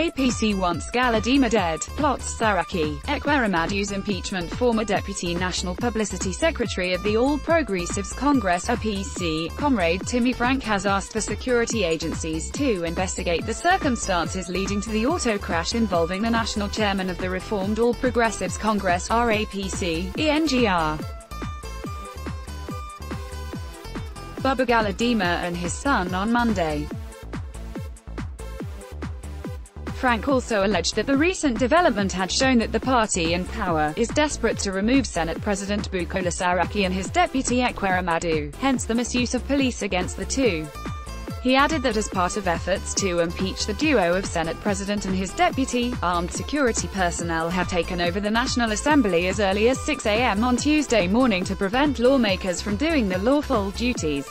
APC wants Galadima dead, plots Saraki, Ekweremadu's impeachment Former Deputy National Publicity Secretary of the All Progressives Congress APC, Comrade Timmy Frank has asked the security agencies to investigate the circumstances leading to the auto crash involving the national chairman of the Reformed All Progressives Congress RAPC, ENGR. Buba Galadima and his son on Monday. Frank also alleged that the recent development had shown that the party in power is desperate to remove Senate President Bukola Saraki and his deputy Ekweremadu, hence the misuse of police against the two. He added that as part of efforts to impeach the duo of Senate President and his deputy, armed security personnel have taken over the National Assembly as early as 6 a.m. on Tuesday morning to prevent lawmakers from doing their lawful duties.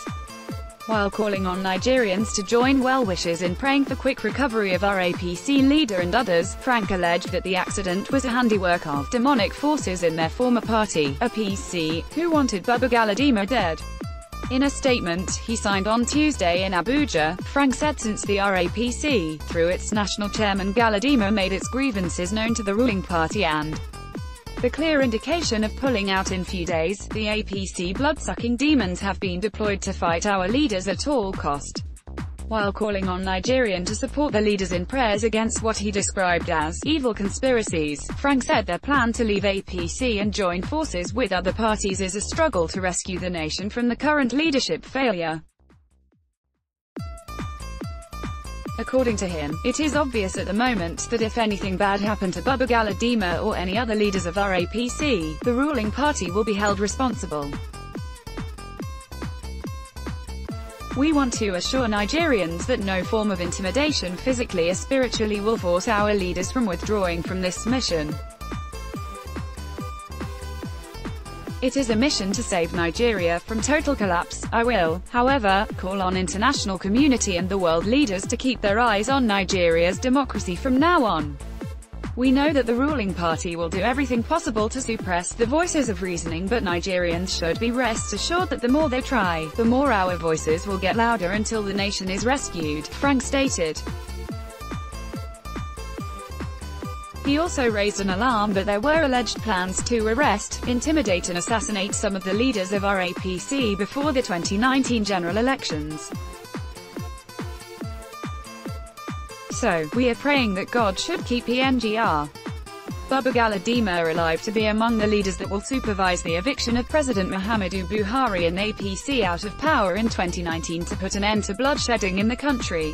While calling on Nigerians to join well-wishers in praying for quick recovery of RAPC leader and others, Frank alleged that the accident was a handiwork of demonic forces in their former party, APC, who wanted Buba Galadima dead. In a statement he signed on Tuesday in Abuja, Frank said since the RAPC, through its national chairman Galadima made its grievances known to the ruling party and the clear indication of pulling out in few days, the APC blood-sucking demons have been deployed to fight our leaders at all cost. While calling on Nigerian to support the leaders in prayers against what he described as evil conspiracies, Frank said their plan to leave APC and join forces with other parties is a struggle to rescue the nation from the current leadership failure. According to him, it is obvious at the moment that if anything bad happened to Buba Galadima or any other leaders of RAPC, the ruling party will be held responsible. We want to assure Nigerians that no form of intimidation physically or spiritually will force our leaders from withdrawing from this mission. It is a mission to save Nigeria from total collapse. I will, however, call on international community and the world leaders to keep their eyes on Nigeria's democracy from now on. We know that the ruling party will do everything possible to suppress the voices of reasoning but Nigerians should be rest assured that the more they try, the more our voices will get louder until the nation is rescued, Frank stated. He also raised an alarm that there were alleged plans to arrest, intimidate and assassinate some of the leaders of RAPC before the 2019 general elections. So, we are praying that God should keep ENGR. Buba Galadima alive to be among the leaders that will supervise the eviction of President Muhammadu Buhari and APC out of power in 2019 to put an end to bloodshedding in the country.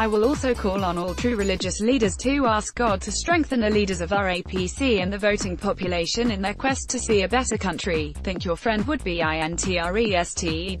I will also call on all true religious leaders to ask God to strengthen the leaders of RAPC and the voting population in their quest to see a better country. Think your friend would be INTRESTED.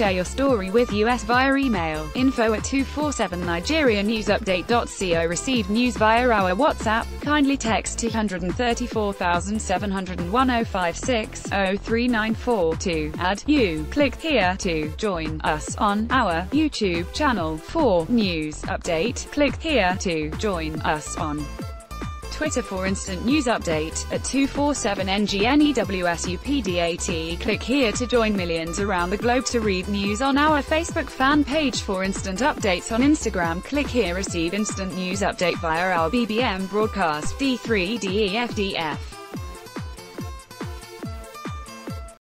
Share your story with us via email, info at 247nigerianewsupdate.co Received news via our WhatsApp, kindly text 234,701 to add you. Click here to join us on our YouTube channel for news update. Click here to join us on Twitter for instant news update, at 247NGNEWSUPDAT. Click here to join millions around the globe to read news on our Facebook fan page for instant updates on Instagram. Click here receive instant news update via our BBM broadcast D3DEFDF.